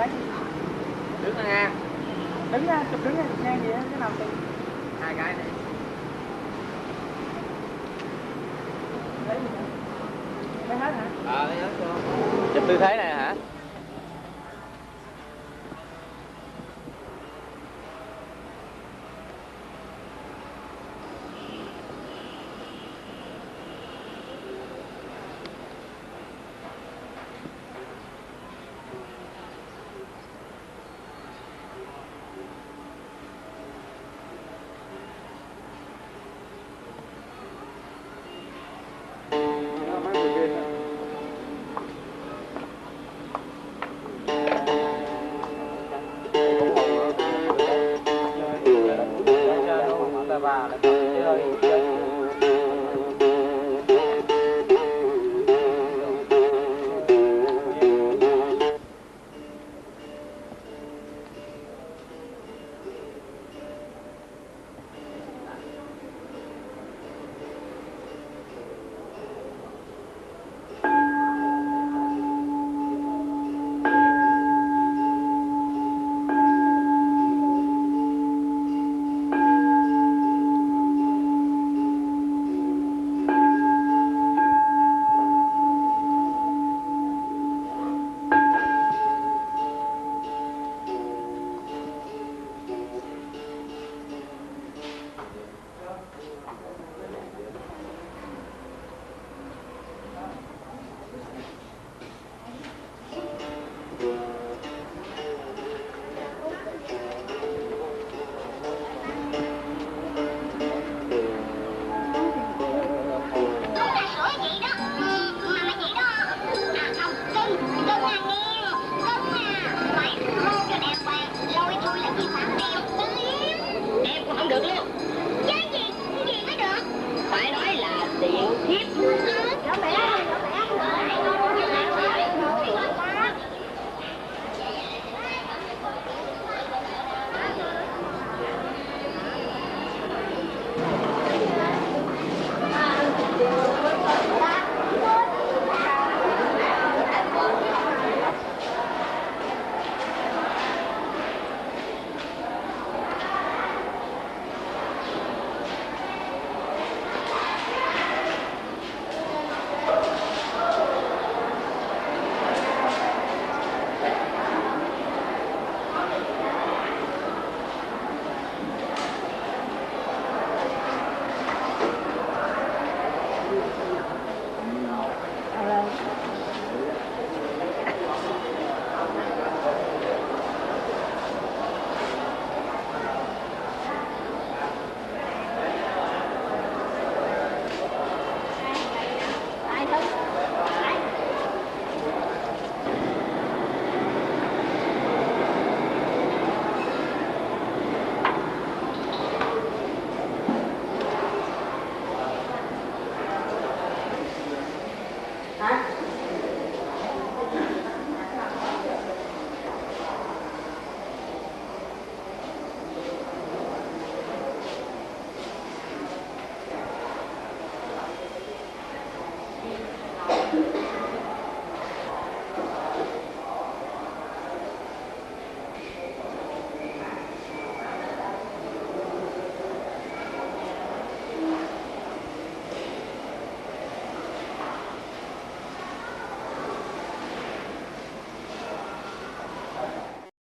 lấy đứng ra đứng ra chụp đứng ra chụp ngang vậy cái nào thì hai cái này lấy hết hả? Ờ lấy hết luôn. Chụp tư thế này hả? Bà là chơi